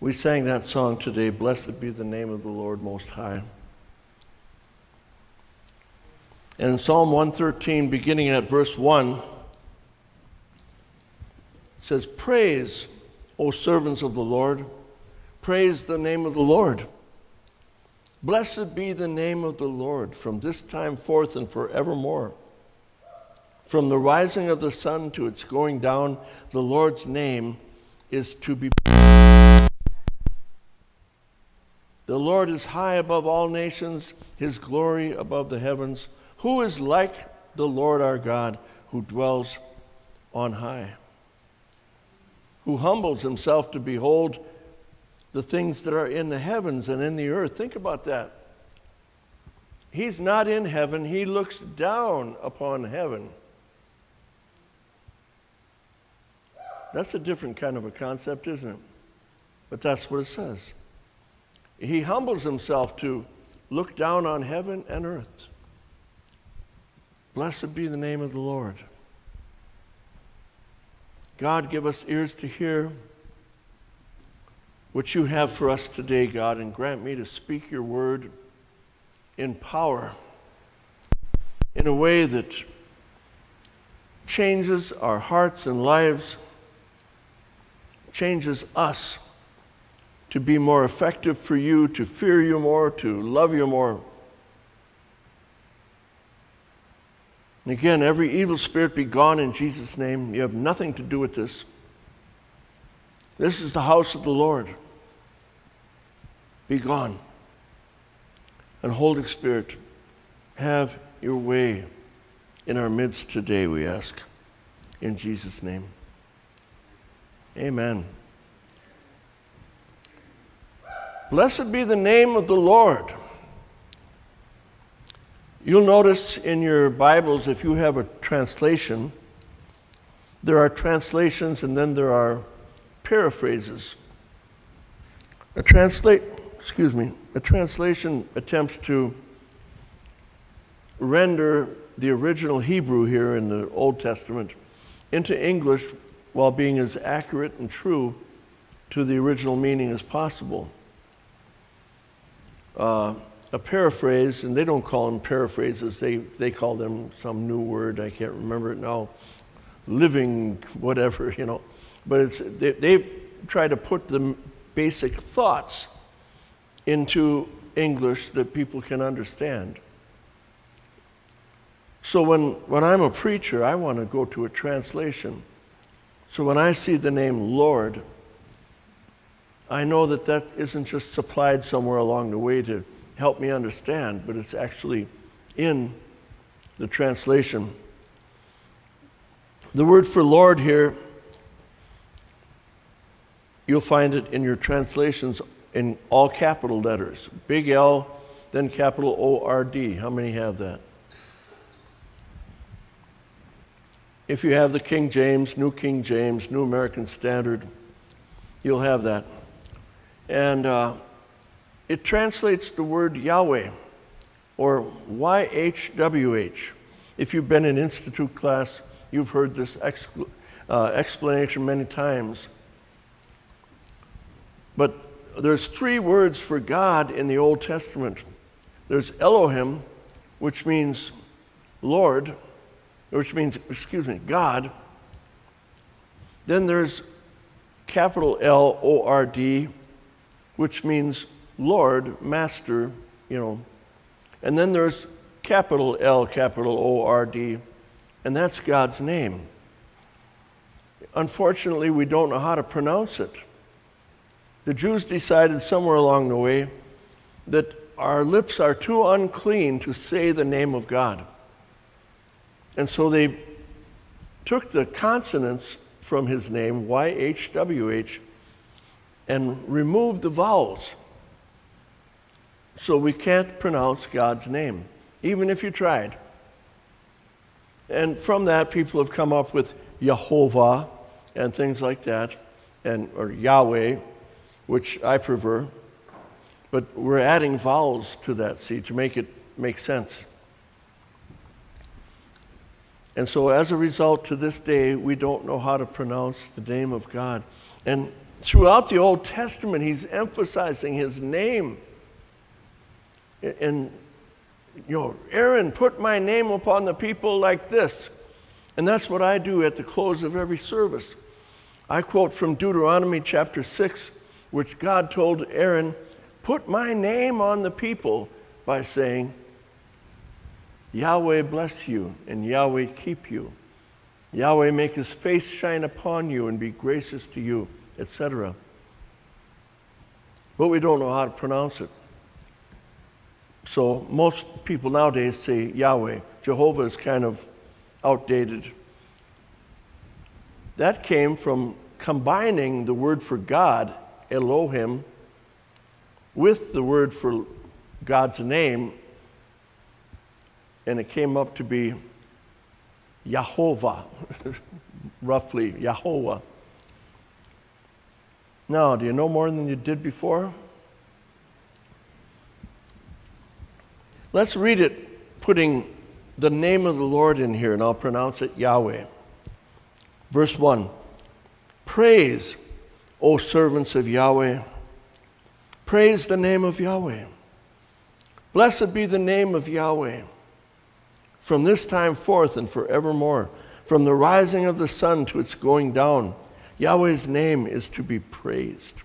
We sang that song today, Blessed be the name of the Lord Most High. And in Psalm 113, beginning at verse 1, it says, Praise, O servants of the Lord, praise the name of the Lord. Blessed be the name of the Lord from this time forth and forevermore. From the rising of the sun to its going down, the Lord's name is to be. The Lord is high above all nations, his glory above the heavens. Who is like the Lord our God who dwells on high? Who humbles himself to behold the things that are in the heavens and in the earth. Think about that. He's not in heaven, he looks down upon heaven. That's a different kind of a concept, isn't it? But that's what it says. He humbles himself to look down on heaven and earth. Blessed be the name of the Lord. God, give us ears to hear what you have for us today, God, and grant me to speak your word in power in a way that changes our hearts and lives, changes us to be more effective for you, to fear you more, to love you more. And again, every evil spirit be gone in Jesus' name. You have nothing to do with this. This is the house of the Lord. Be gone. And Holy Spirit, have your way in our midst today, we ask. In Jesus' name. Amen. Blessed be the name of the Lord. You'll notice in your Bibles, if you have a translation, there are translations and then there are paraphrases. A translate, excuse me, a translation attempts to render the original Hebrew here in the Old Testament into English while being as accurate and true to the original meaning as possible. Uh, a paraphrase, and they don't call them paraphrases, they, they call them some new word, I can't remember it now, living whatever, you know. But it's, they, they try to put the basic thoughts into English that people can understand. So when, when I'm a preacher, I want to go to a translation. So when I see the name Lord, I know that that isn't just supplied somewhere along the way to help me understand, but it's actually in the translation. The word for Lord here, you'll find it in your translations in all capital letters big L, then capital O R D. How many have that? If you have the King James, New King James, New American Standard, you'll have that. And uh, it translates the word Yahweh or YHWH. If you've been in Institute class, you've heard this uh, explanation many times. But there's three words for God in the Old Testament. There's Elohim, which means Lord, which means, excuse me, God. Then there's capital L O R D, which means Lord, Master, you know. And then there's capital L, capital O R D, and that's God's name. Unfortunately, we don't know how to pronounce it. The Jews decided somewhere along the way that our lips are too unclean to say the name of God. And so they took the consonants from his name, YHWH, and remove the vowels. So we can't pronounce God's name, even if you tried. And from that, people have come up with Jehovah and things like that, and, or Yahweh, which I prefer. But we're adding vowels to that, see, to make it make sense. And so, as a result, to this day, we don't know how to pronounce the name of God. And throughout the Old Testament, he's emphasizing his name. And, you know, Aaron, put my name upon the people like this. And that's what I do at the close of every service. I quote from Deuteronomy chapter 6, which God told Aaron, Put my name on the people by saying, Yahweh bless you, and Yahweh keep you. Yahweh make his face shine upon you and be gracious to you, etc. But we don't know how to pronounce it. So most people nowadays say Yahweh. Jehovah is kind of outdated. That came from combining the word for God, Elohim, with the word for God's name, and it came up to be Yahovah, roughly, Yahweh. Now, do you know more than you did before? Let's read it, putting the name of the Lord in here, and I'll pronounce it Yahweh. Verse 1 Praise, O servants of Yahweh. Praise the name of Yahweh. Blessed be the name of Yahweh from this time forth and forevermore, from the rising of the sun to its going down. Yahweh's name is to be praised.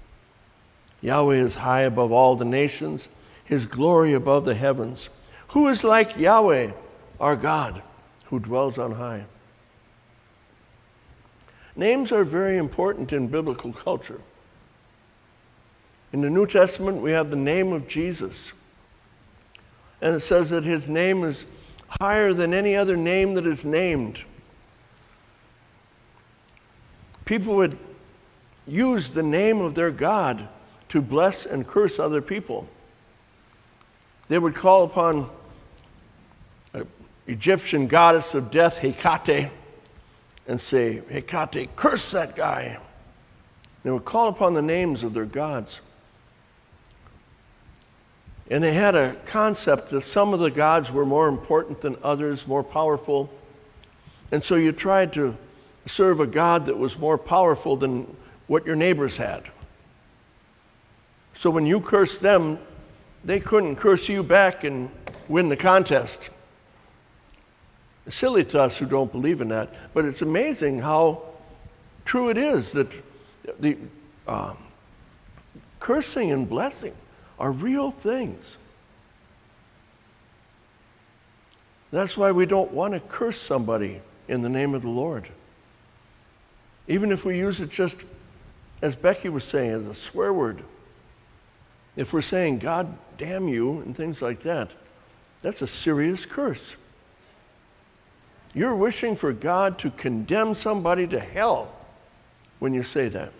Yahweh is high above all the nations, his glory above the heavens. Who is like Yahweh, our God, who dwells on high? Names are very important in biblical culture. In the New Testament, we have the name of Jesus. And it says that his name is higher than any other name that is named. People would use the name of their God to bless and curse other people. They would call upon an Egyptian goddess of death, Hecate, and say, Hecate, curse that guy. They would call upon the names of their gods. And they had a concept that some of the gods were more important than others, more powerful. And so you tried to serve a God that was more powerful than what your neighbors had. So when you cursed them, they couldn't curse you back and win the contest. Silly to us who don't believe in that, but it's amazing how true it is that the um, cursing and blessing are real things. That's why we don't want to curse somebody in the name of the Lord. Even if we use it just, as Becky was saying, as a swear word. If we're saying, God damn you, and things like that, that's a serious curse. You're wishing for God to condemn somebody to hell when you say that.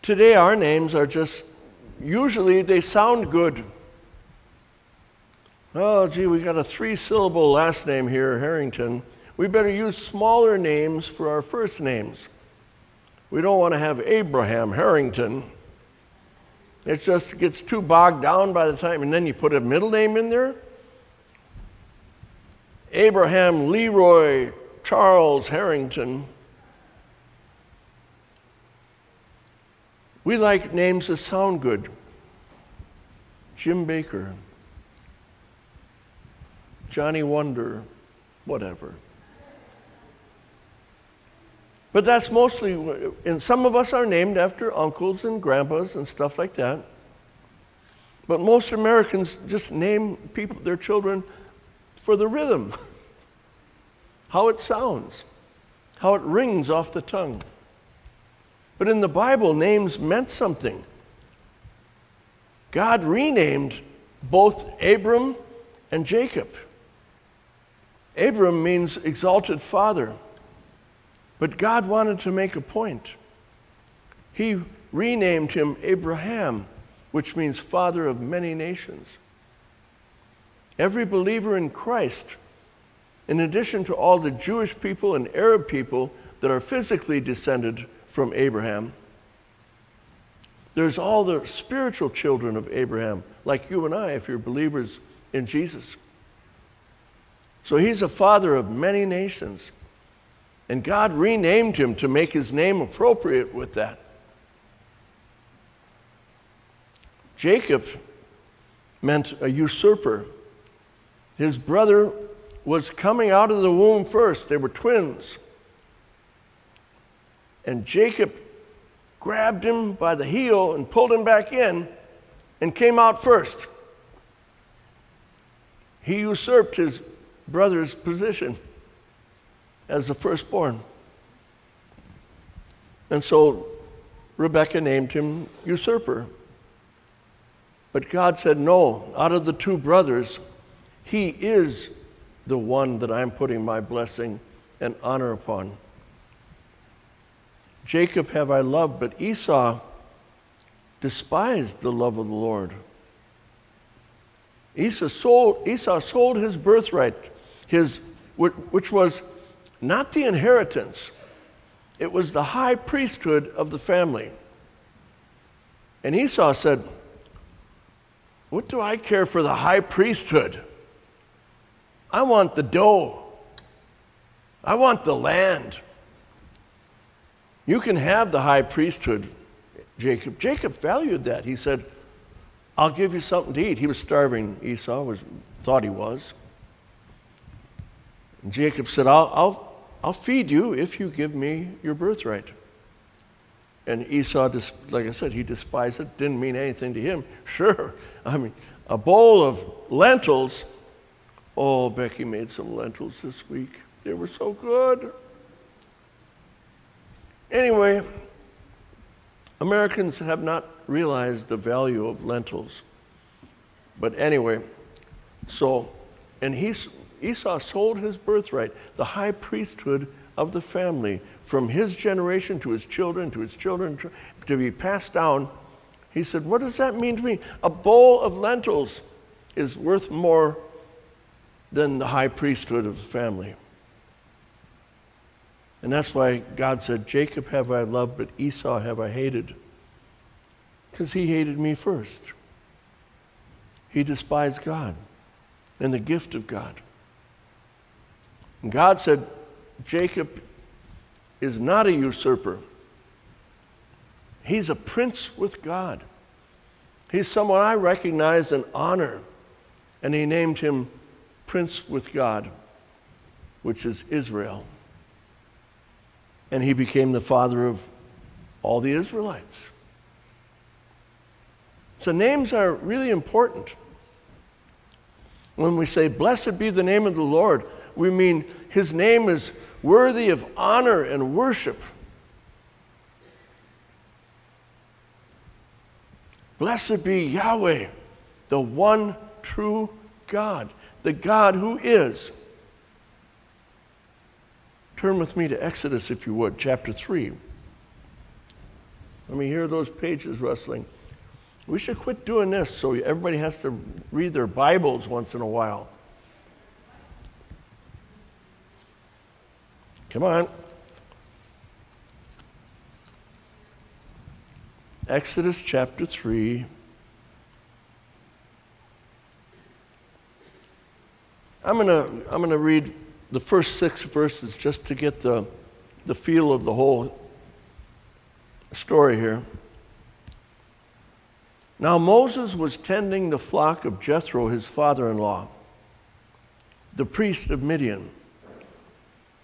Today, our names are just, usually they sound good. Oh, gee, we got a three syllable last name here, Harrington. We better use smaller names for our first names. We don't want to have Abraham Harrington. It just gets too bogged down by the time, and then you put a middle name in there. Abraham Leroy Charles Harrington. We like names that sound good. Jim Baker, Johnny Wonder, whatever. But that's mostly, and some of us are named after uncles and grandpas and stuff like that. But most Americans just name people, their children for the rhythm, how it sounds, how it rings off the tongue. But in the Bible, names meant something. God renamed both Abram and Jacob. Abram means exalted father, but God wanted to make a point. He renamed him Abraham, which means father of many nations. Every believer in Christ, in addition to all the Jewish people and Arab people that are physically descended from Abraham. There's all the spiritual children of Abraham, like you and I, if you're believers in Jesus. So he's a father of many nations. And God renamed him to make his name appropriate with that. Jacob meant a usurper. His brother was coming out of the womb first, they were twins. And Jacob grabbed him by the heel and pulled him back in and came out first. He usurped his brother's position as the firstborn. And so Rebekah named him usurper. But God said, No, out of the two brothers, he is the one that I'm putting my blessing and honor upon. Jacob have I loved, but Esau despised the love of the Lord. Esau sold, Esau sold his birthright, his, which was not the inheritance, it was the high priesthood of the family. And Esau said, What do I care for the high priesthood? I want the dough, I want the land. You can have the high priesthood, Jacob. Jacob valued that. He said, I'll give you something to eat. He was starving. Esau was, thought he was. And Jacob said, I'll, I'll, I'll feed you if you give me your birthright. And Esau, like I said, he despised it, didn't mean anything to him. Sure, I mean, a bowl of lentils. Oh, Becky made some lentils this week. They were so good. Anyway, Americans have not realized the value of lentils. But anyway, so, and he, Esau sold his birthright, the high priesthood of the family, from his generation to his children, to his children, to be passed down. He said, What does that mean to me? A bowl of lentils is worth more than the high priesthood of the family. And that's why God said, Jacob have I loved, but Esau have I hated. Because he hated me first. He despised God and the gift of God. And God said, Jacob is not a usurper. He's a prince with God. He's someone I recognize and honor. And he named him Prince with God, which is Israel and he became the father of all the Israelites. So names are really important. When we say, Blessed be the name of the Lord, we mean his name is worthy of honor and worship. Blessed be Yahweh, the one true God, the God who is. Turn with me to Exodus, if you would, chapter 3. Let me hear those pages rustling. We should quit doing this so everybody has to read their Bibles once in a while. Come on. Exodus chapter 3. I'm going to I'm going to read the first six verses just to get the, the feel of the whole story here. Now Moses was tending the flock of Jethro, his father in law, the priest of Midian.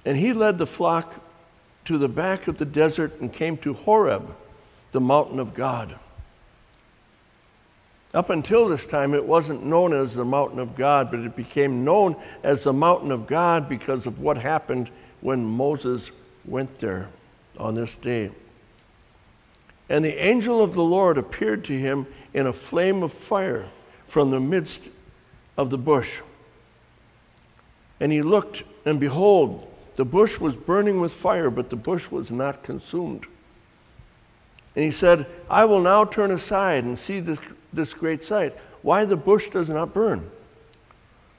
And he led the flock to the back of the desert and came to Horeb, the mountain of God. Up until this time, it wasn't known as the mountain of God, but it became known as the mountain of God because of what happened when Moses went there on this day. And the angel of the Lord appeared to him in a flame of fire from the midst of the bush. And he looked, and behold, the bush was burning with fire, but the bush was not consumed. And he said, I will now turn aside and see this, this great sight, why the bush does not burn.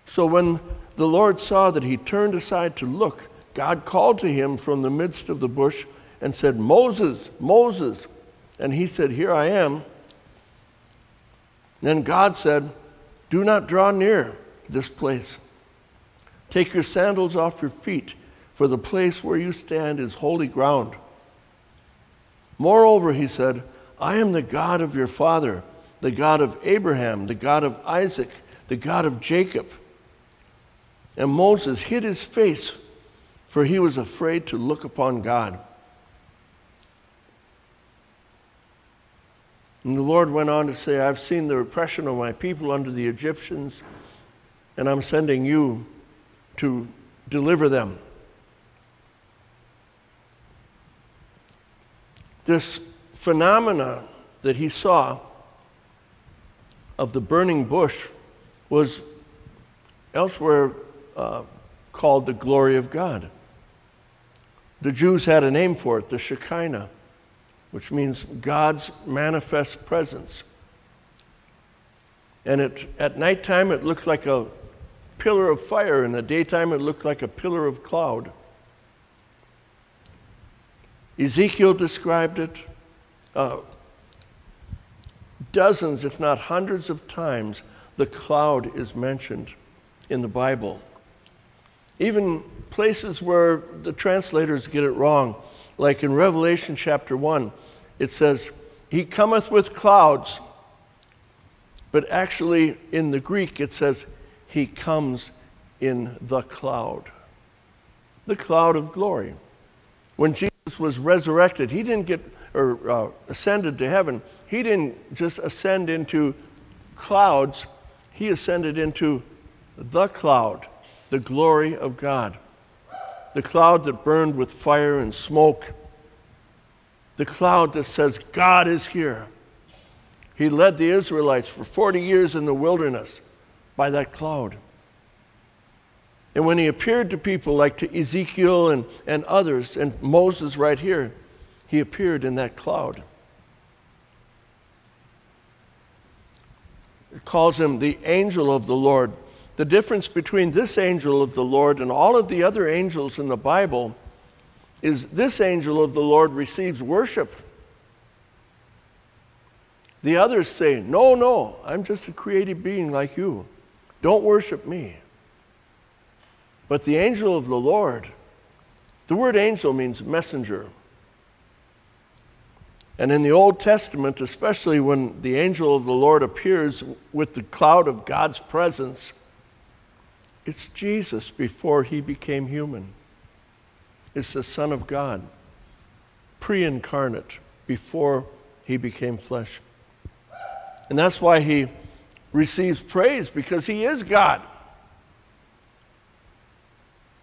So when the Lord saw that he turned aside to look, God called to him from the midst of the bush and said, Moses, Moses. And he said, Here I am. Then God said, Do not draw near this place. Take your sandals off your feet, for the place where you stand is holy ground. Moreover, he said, I am the God of your father, the God of Abraham, the God of Isaac, the God of Jacob. And Moses hid his face, for he was afraid to look upon God. And the Lord went on to say, I've seen the oppression of my people under the Egyptians, and I'm sending you to deliver them. This phenomena that he saw of the burning bush was elsewhere uh, called the glory of God. The Jews had a name for it, the Shekinah, which means God's manifest presence. And it, at nighttime, it looked like a pillar of fire. In the daytime, it looked like a pillar of cloud. Ezekiel described it uh, dozens, if not hundreds of times, the cloud is mentioned in the Bible. Even places where the translators get it wrong, like in Revelation chapter 1, it says, He cometh with clouds. But actually, in the Greek, it says, He comes in the cloud, the cloud of glory. When Jesus was resurrected, He didn't get or uh, ascended to heaven, He didn't just ascend into clouds, He ascended into the cloud, the glory of God. The cloud that burned with fire and smoke the cloud that says, God is here. He led the Israelites for 40 years in the wilderness by that cloud. And when he appeared to people like to Ezekiel and, and others, and Moses right here, he appeared in that cloud. It calls him the angel of the Lord. The difference between this angel of the Lord and all of the other angels in the Bible is this angel of the Lord receives worship. The others say, No, no, I'm just a created being like you. Don't worship me. But the angel of the Lord, the word angel means messenger. And in the Old Testament, especially when the angel of the Lord appears with the cloud of God's presence, it's Jesus before he became human It's the Son of God, pre incarnate, before he became flesh. And that's why he receives praise, because he is God.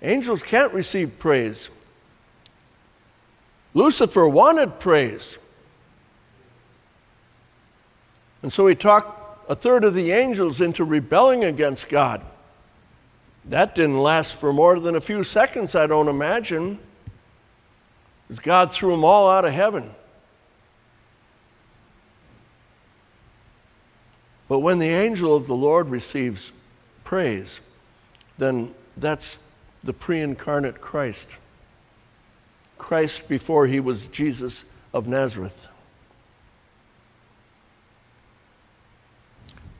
Angels can't receive praise. Lucifer wanted praise. And so he talked a third of the angels into rebelling against God. That didn't last for more than a few seconds, I don't imagine. Because God threw them all out of heaven. But when the angel of the Lord receives praise, then that's the pre incarnate Christ. Christ before he was Jesus of Nazareth.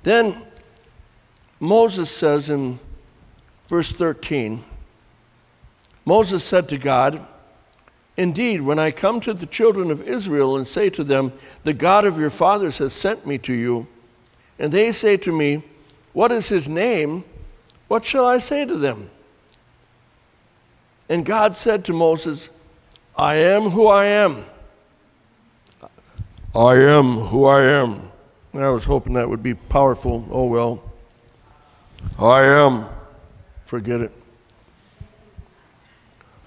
Then Moses says in verse 13 Moses said to God, Indeed, when I come to the children of Israel and say to them, The God of your fathers has sent me to you, and they say to me, What is his name? What shall I say to them? And God said to Moses, I am who I am. I am who I am. I was hoping that would be powerful. Oh well. I am. Forget it.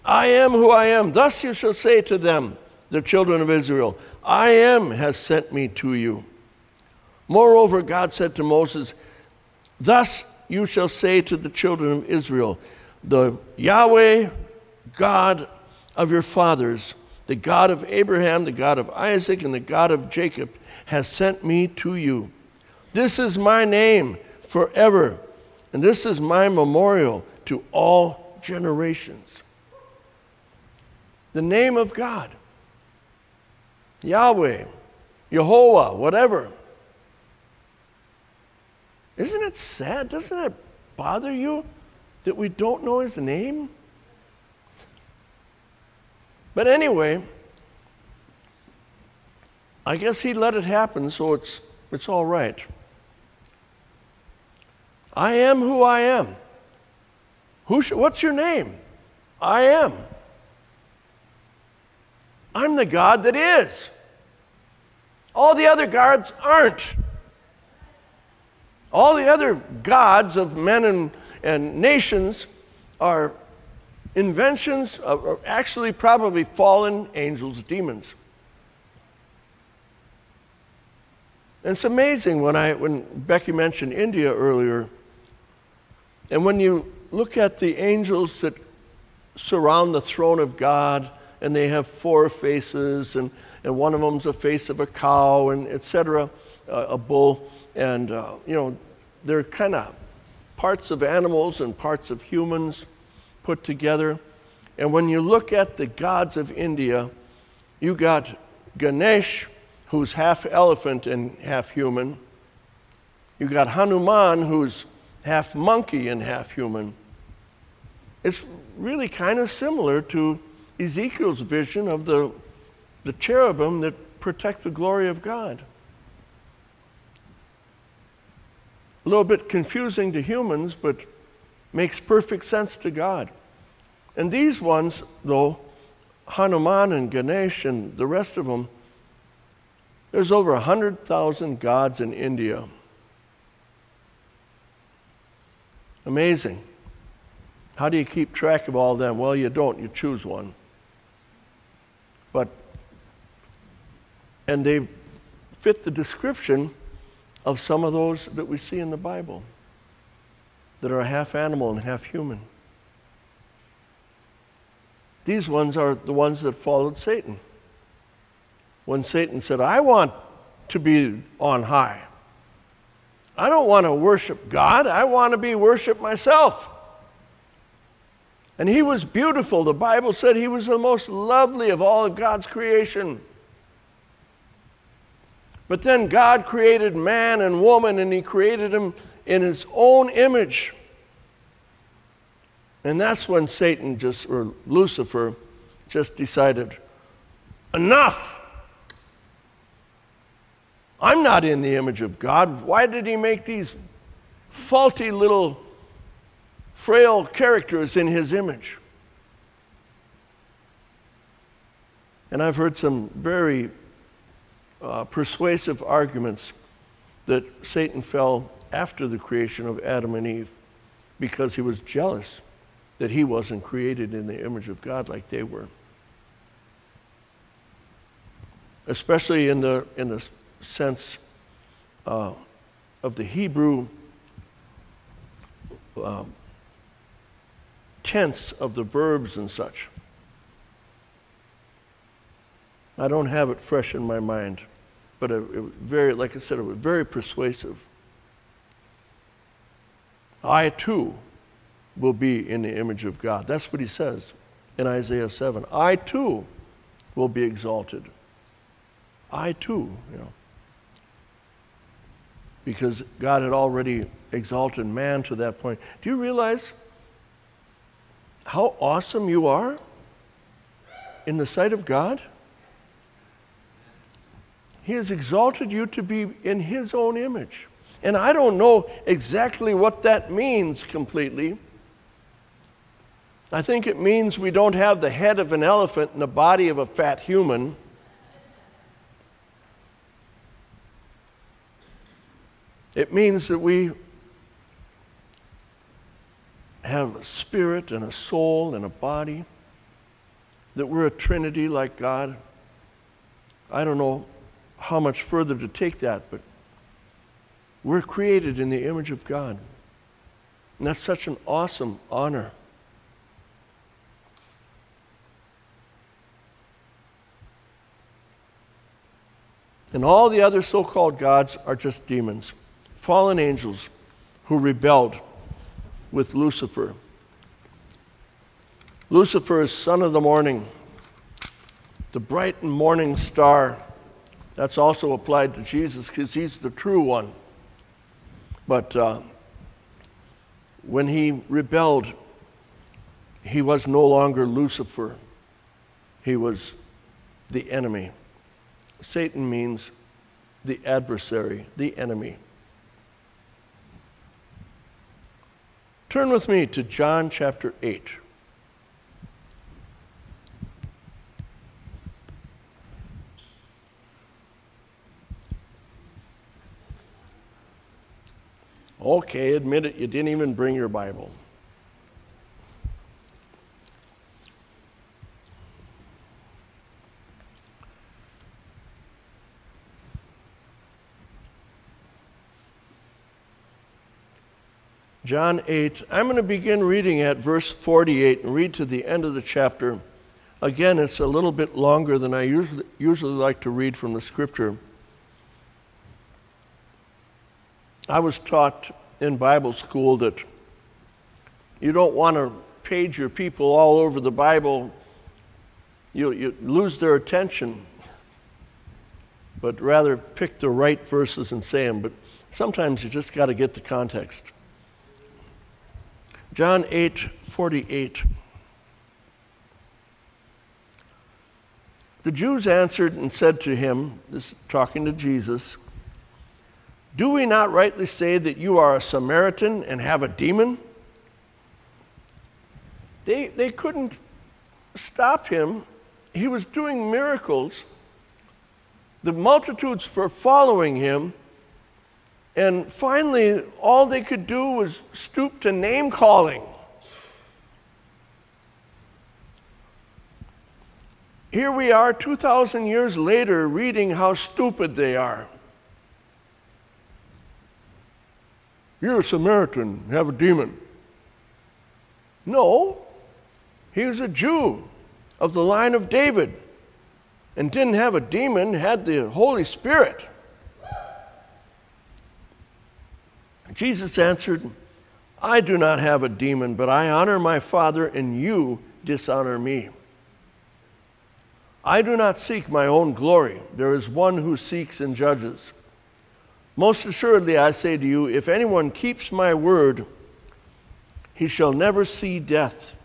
I am who I am. Thus you shall say to them, the children of Israel, I am has sent me to you. Moreover, God said to Moses, Thus you shall say to the children of Israel, The Yahweh, God of your fathers, the God of Abraham, the God of Isaac, and the God of Jacob, has sent me to you. This is my name forever, and this is my memorial to all generations the name of God. Yahweh, Jehovah, whatever. Isn't it sad? Doesn't it bother you that we don't know his name? But anyway, I guess he let it happen, so it's, it's all right. I am who I am. Who sh- what's your name? I am. I'm the God that is. All the other gods aren't. All the other gods of men and, and nations are inventions of actually probably fallen angels, demons. And it's amazing when I when Becky mentioned India earlier, and when you look at the angels that surround the throne of God, and they have four faces, and, and one of them's a face of a cow, and etc., uh, a bull, and uh, you know, they're kind of parts of animals and parts of humans put together. And when you look at the gods of India, you got Ganesh, who's half elephant and half human. You got Hanuman, who's half monkey and half human. It's really kind of similar to Ezekiel's vision of the, the cherubim that protect the glory of God. A little bit confusing to humans, but makes perfect sense to God. And these ones, though, Hanuman and Ganesh and the rest of them, there's over 100,000 gods in India. Amazing. How do you keep track of all them? Well, you don't, you choose one. But, and they fit the description of some of those that we see in the Bible that are half animal and half human. These ones are the ones that followed Satan. When Satan said, I want to be on high, I don't want to worship God, I want to be worshiped myself. And he was beautiful. The Bible said he was the most lovely of all of God's creation. But then God created man and woman, and he created them in his own image. And that's when Satan just, or Lucifer, just decided, enough! I'm not in the image of God. Why did he make these faulty little frail characters in his image? And I've heard some very uh, persuasive arguments that Satan fell after the creation of Adam and Eve because he was jealous that he wasn't created in the image of God like they were. Especially in the, in the sense uh, of the Hebrew uh, tense of the verbs and such. I don't have it fresh in my mind, but it, it very, like I said, it was very persuasive. I too will be in the image of God. That's what he says in Isaiah 7. I too will be exalted. I too, you know. Because God had already exalted man to that point. Do you realize how awesome you are in the sight of God? He has exalted you to be in His own image. And I don't know exactly what that means completely. I think it means we don't have the head of an elephant and the body of a fat human. It means that we have a spirit and a soul and a body, that we're a trinity like God. I don't know how much further to take that, but we're created in the image of God. And that's such an awesome honor. And all the other so called gods are just demons, fallen angels who rebelled with Lucifer. Lucifer is son of the morning, the bright and morning star. That's also applied to Jesus because he's the true one. But uh, when he rebelled, he was no longer Lucifer. he was the enemy. Satan means the adversary, the enemy. Turn with me to John chapter 8. Okay, admit it, you didn't even bring your Bible. John 8. I'm going to begin reading at verse 48 and read to the end of the chapter. Again, it's a little bit longer than I usually, usually like to read from the scripture. I was taught in Bible school that you don't want to page your people all over the Bible, you, you lose their attention, but rather pick the right verses and say them. But sometimes you just got to get the context. John 8 48. The Jews answered and said to him, this talking to Jesus, Do we not rightly say that you are a Samaritan and have a demon? They, they couldn't stop him. He was doing miracles. The multitudes were following him. And finally, all they could do was stoop to name calling. Here we are 2,000 years later reading how stupid they are. You're a Samaritan, have a demon. No, he was a Jew of the line of David and didn't have a demon, had the Holy Spirit. Jesus answered, I do not have a demon, but I honor my Father, and you dishonor me. I do not seek my own glory. There is one who seeks and judges. Most assuredly, I say to you, if anyone keeps my word, he shall never see death.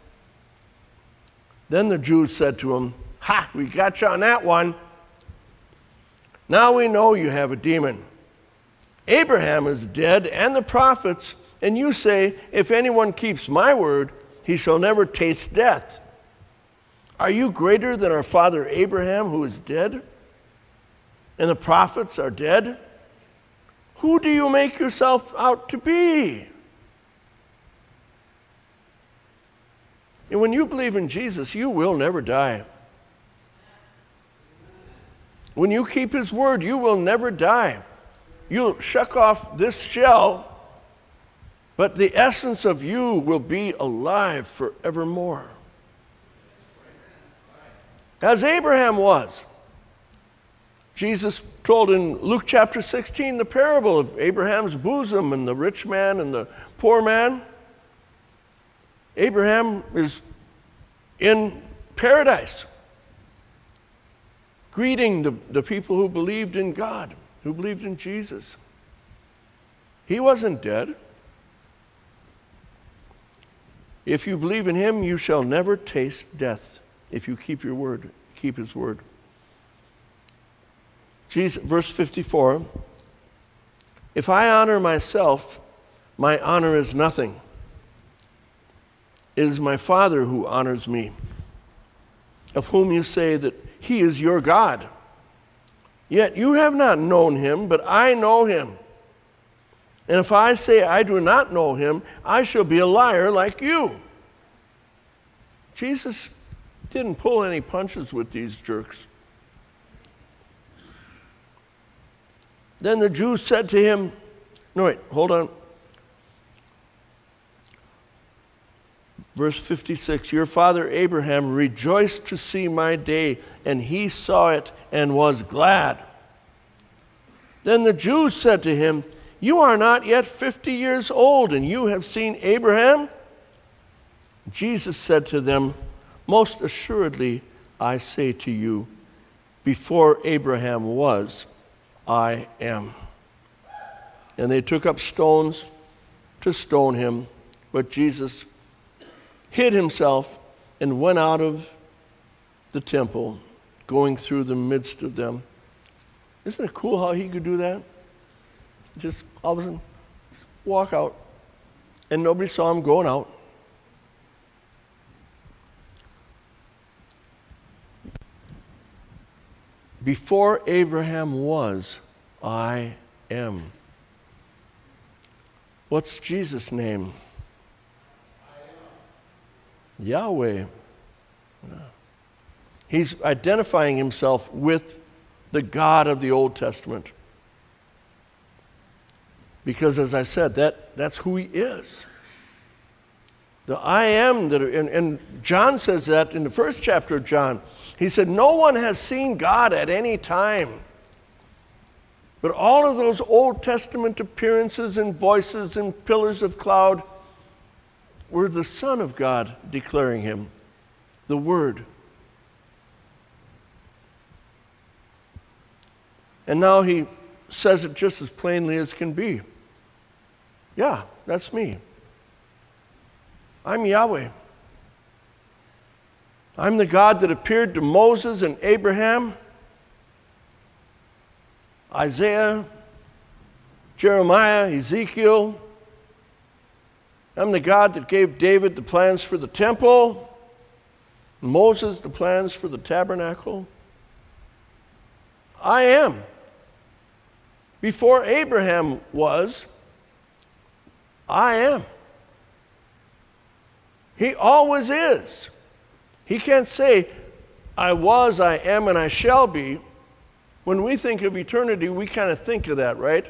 Then the Jews said to him, Ha, we got you on that one. Now we know you have a demon. Abraham is dead and the prophets, and you say, If anyone keeps my word, he shall never taste death. Are you greater than our father Abraham, who is dead? And the prophets are dead? Who do you make yourself out to be? And when you believe in Jesus, you will never die. When you keep his word, you will never die you'll shuck off this shell, but the essence of you will be alive forevermore. As Abraham was. Jesus told in Luke chapter 16 the parable of Abraham's bosom and the rich man and the poor man. Abraham is in paradise, greeting the, the people who believed in God who believed in Jesus. He wasn't dead. If you believe in him, you shall never taste death if you keep your word, keep his word. Jesus, verse 54 If I honor myself, my honor is nothing. It is my Father who honors me, of whom you say that he is your God. Yet you have not known him, but I know him. And if I say I do not know him, I shall be a liar like you. Jesus didn't pull any punches with these jerks. Then the Jews said to him, No, wait, hold on. Verse 56 Your father Abraham rejoiced to see my day, and he saw it and was glad. Then the Jews said to him, You are not yet 50 years old, and you have seen Abraham? Jesus said to them, Most assuredly, I say to you, before Abraham was, I am. And they took up stones to stone him, but Jesus hid himself and went out of the temple, going through the midst of them. Isn't it cool how he could do that? Just all of a sudden, walk out. And nobody saw him going out. Before Abraham was, I am. What's Jesus' name? Yahweh. He's identifying himself with the God of the Old Testament. Because, as I said, that, that's who he is. The I am that, and, and John says that in the first chapter of John. He said, No one has seen God at any time. But all of those Old Testament appearances and voices and pillars of cloud were the Son of God declaring him, the Word. And now he says it just as plainly as can be. Yeah, that's me. I'm Yahweh. I'm the God that appeared to Moses and Abraham, Isaiah, Jeremiah, Ezekiel. I'm the God that gave David the plans for the temple, Moses the plans for the tabernacle. I am. Before Abraham was, I am. He always is. He can't say, I was, I am, and I shall be. When we think of eternity, we kind of think of that, right?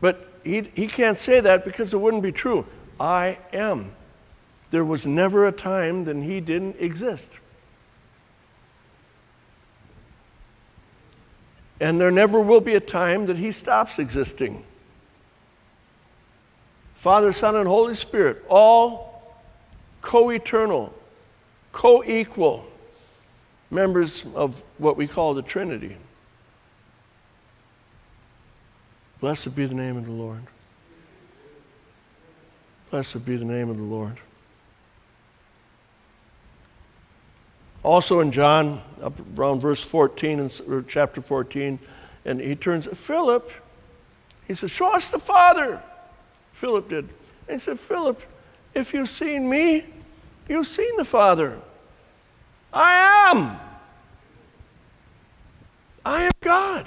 But he, he can't say that because it wouldn't be true. I am. There was never a time that he didn't exist. And there never will be a time that he stops existing. Father, Son, and Holy Spirit, all co eternal, co equal members of what we call the Trinity. Blessed be the name of the Lord. Blessed be the name of the Lord. Also in John, up around verse 14, or chapter 14, and he turns, to Philip, he says, Show us the Father. Philip did. And he said, Philip, if you've seen me, you've seen the Father. I am. I am God.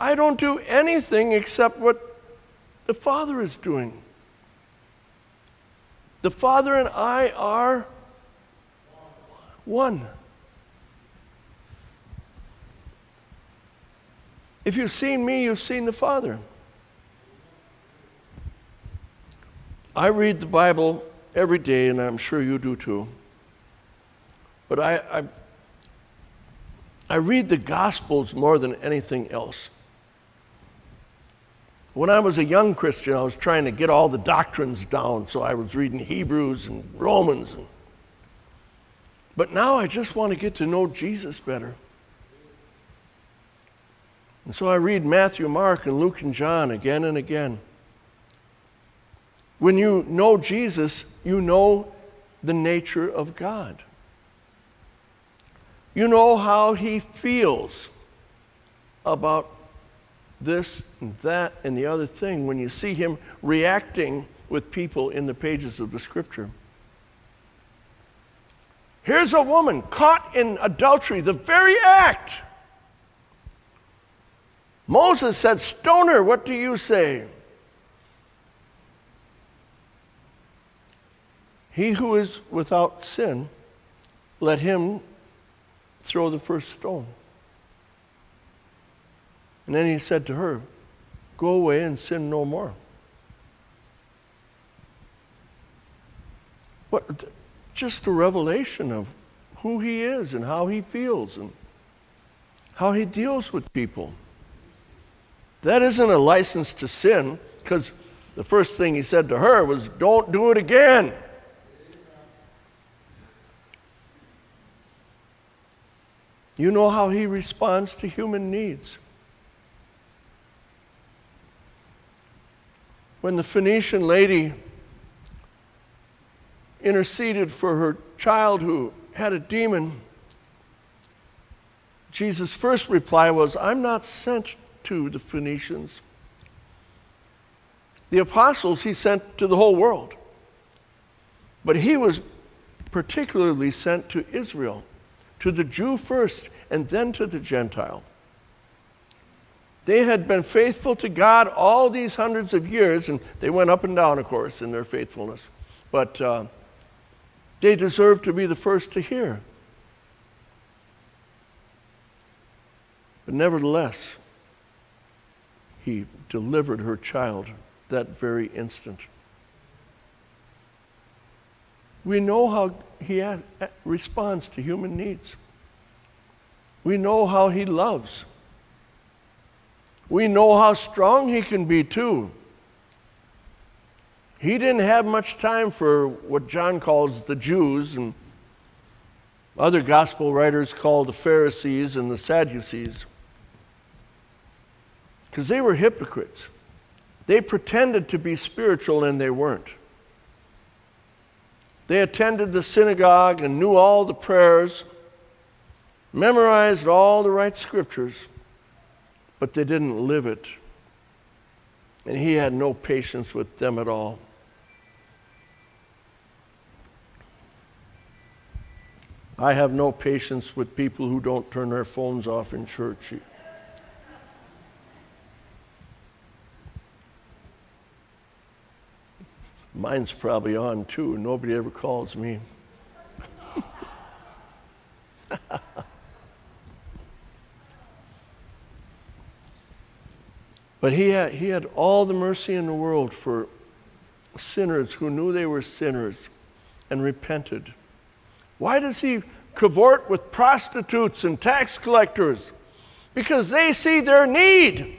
I don't do anything except what the Father is doing. The Father and I are one. If you've seen me, you've seen the Father. I read the Bible every day, and I'm sure you do too. But I, I, I read the Gospels more than anything else. When I was a young Christian, I was trying to get all the doctrines down, so I was reading Hebrews and Romans. And, but now I just want to get to know Jesus better. And so I read Matthew, Mark, and Luke and John again and again. When you know Jesus, you know the nature of God. You know how he feels about this and that and the other thing when you see him reacting with people in the pages of the scripture. Here's a woman caught in adultery, the very act. Moses said, Stone her, what do you say? He who is without sin, let him throw the first stone. And then he said to her, Go away and sin no more. What, just the revelation of who he is and how he feels and how he deals with people. That isn't a license to sin, because the first thing he said to her was, Don't do it again. You know how he responds to human needs. When the Phoenician lady interceded for her child who had a demon, Jesus' first reply was, I'm not sent to the Phoenicians. The apostles he sent to the whole world. But he was particularly sent to Israel, to the Jew first, and then to the Gentile. They had been faithful to God all these hundreds of years, and they went up and down, of course, in their faithfulness. But uh, they deserved to be the first to hear. But nevertheless, he delivered her child that very instant. We know how he responds to human needs. We know how he loves. We know how strong he can be, too. He didn't have much time for what John calls the Jews and other gospel writers call the Pharisees and the Sadducees because they were hypocrites. They pretended to be spiritual and they weren't. They attended the synagogue and knew all the prayers, memorized all the right scriptures, but they didn't live it. And he had no patience with them at all. I have no patience with people who don't turn their phones off in church. Mine's probably on too. Nobody ever calls me. but he had, he had all the mercy in the world for sinners who knew they were sinners and repented. Why does he cavort with prostitutes and tax collectors? Because they see their need.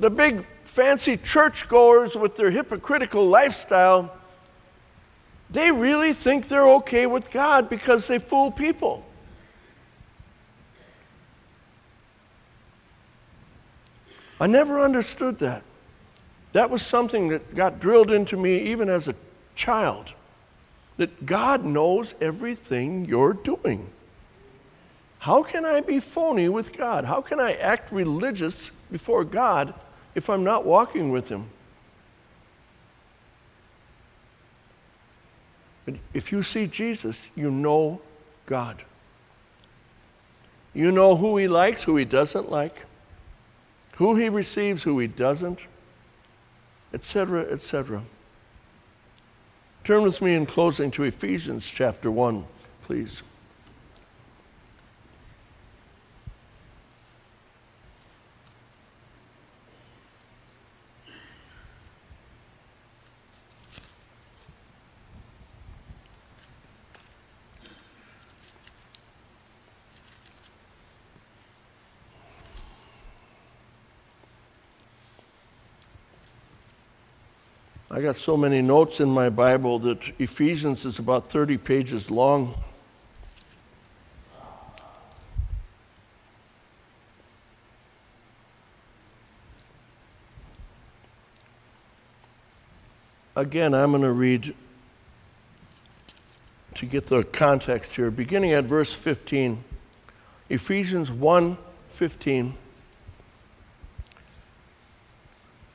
The big fancy churchgoers with their hypocritical lifestyle, they really think they're okay with God because they fool people. I never understood that. That was something that got drilled into me even as a child. That God knows everything you're doing. How can I be phony with God? How can I act religious before God if I'm not walking with Him? But if you see Jesus, you know God. You know who He likes, who He doesn't like, who He receives, who He doesn't, etc., etc. Turn with me in closing to Ephesians chapter 1, please. I got so many notes in my Bible that Ephesians is about 30 pages long. Again, I'm going to read to get the context here, beginning at verse 15. Ephesians 1 15.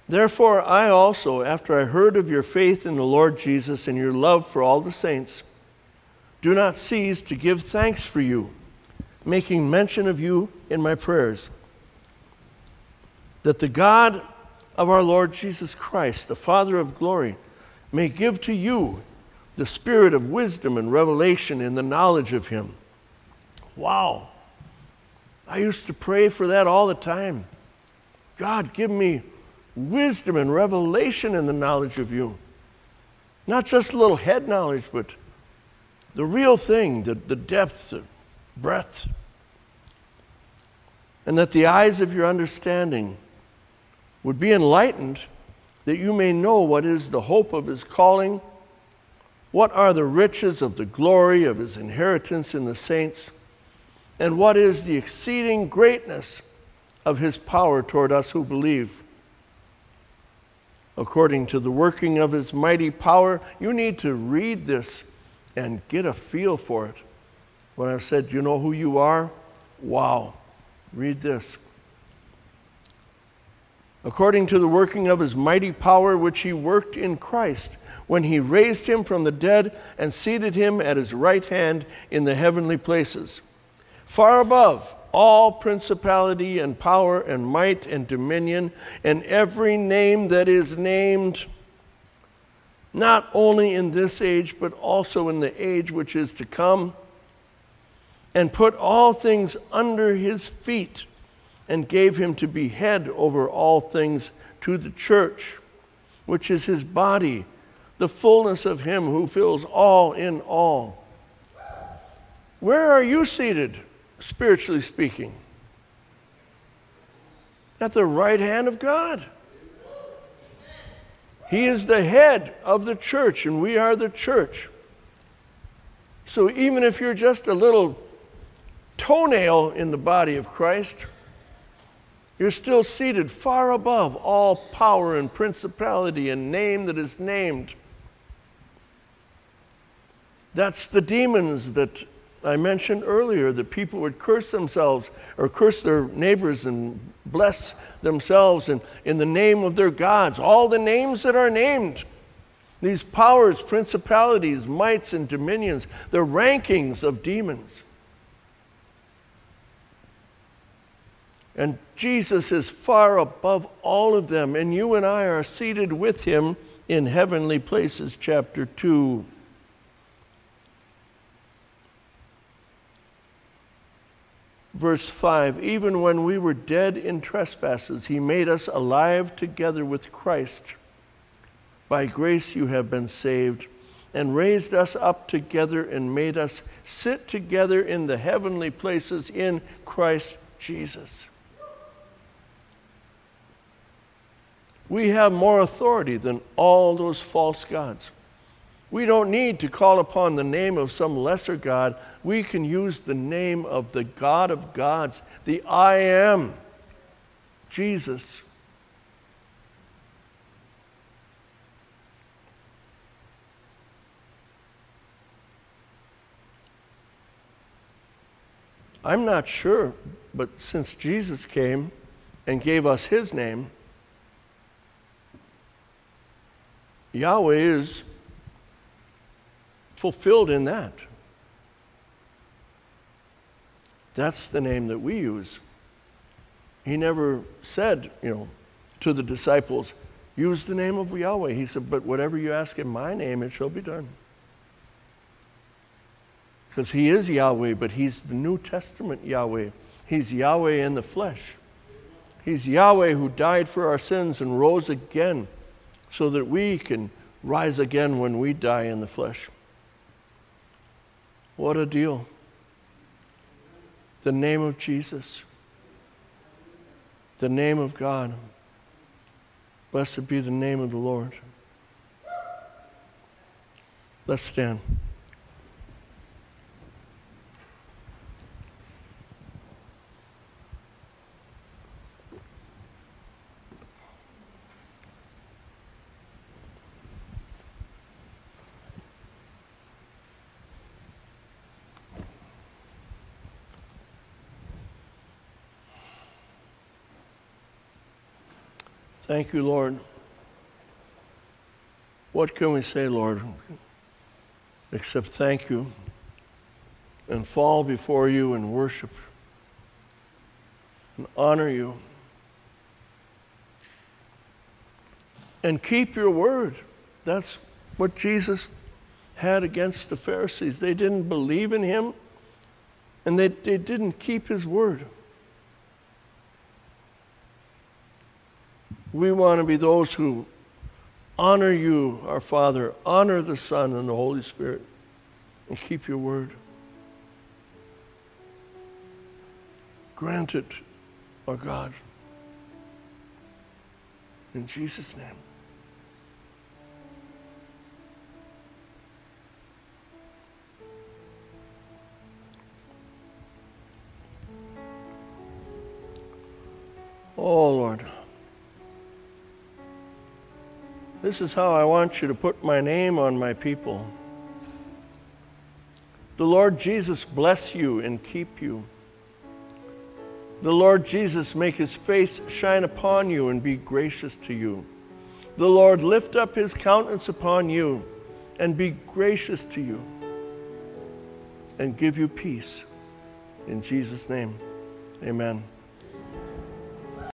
Therefore, I also, after I heard of your faith in the Lord Jesus and your love for all the saints, do not cease to give thanks for you, making mention of you in my prayers, that the God of our Lord Jesus Christ, the Father of glory, may give to you the spirit of wisdom and revelation in the knowledge of him. Wow. I used to pray for that all the time. God, give me wisdom and revelation in the knowledge of you. Not just a little head knowledge, but the real thing, the, the depth, the breadth. And that the eyes of your understanding would be enlightened, that you may know what is the hope of his calling, what are the riches of the glory of his inheritance in the saints, and what is the exceeding greatness of his power toward us who believe according to the working of his mighty power. You need to read this and get a feel for it. When I've said, You know who you are? Wow. Read this. According to the working of his mighty power, which he worked in Christ, when he raised him from the dead and seated him at his right hand in the heavenly places, far above all principality and power and might and dominion and every name that is named, not only in this age, but also in the age which is to come, and put all things under his feet, and gave him to be head over all things to the church, which is his body, the fullness of him who fills all in all. Where are you seated? Spiritually speaking, at the right hand of God. He is the head of the church, and we are the church. So even if you're just a little toenail in the body of Christ, you're still seated far above all power and principality and name that is named. That's the demons that I mentioned earlier that people would curse themselves or curse their neighbors and bless themselves in, in the name of their gods. All the names that are named. These powers, principalities, mights, and dominions, the rankings of demons. And Jesus is far above all of them, and you and I are seated with him in heavenly places, chapter 2. Verse 5 Even when we were dead in trespasses, he made us alive together with Christ. By grace you have been saved, and raised us up together and made us sit together in the heavenly places in Christ Jesus. We have more authority than all those false gods. We don't need to call upon the name of some lesser God. We can use the name of the God of gods, the I am, Jesus. I'm not sure, but since Jesus came and gave us his name, Yahweh is fulfilled in that. That's the name that we use. He never said, you know, to the disciples, use the name of Yahweh. He said, but whatever you ask in my name, it shall be done. Because he is Yahweh, but he's the New Testament Yahweh. He's Yahweh in the flesh. He's Yahweh who died for our sins and rose again so that we can rise again when we die in the flesh. What a deal. The name of Jesus, the name of God. Blessed be the name of the Lord. Let's stand. Thank you, Lord. What can we say, Lord, except thank you and fall before you and worship and honor you and keep your word? That's what Jesus had against the Pharisees. They didn't believe in him and they, they didn't keep his word. We want to be those who honor you, our Father, honor the Son and the Holy Spirit, and keep your word. Grant it, our God. In Jesus' name. Oh, Lord. This is how I want you to put my name on my people. The Lord Jesus bless you and keep you. The Lord Jesus make his face shine upon you and be gracious to you. The Lord lift up his countenance upon you and be gracious to you and give you peace. In Jesus' name, amen.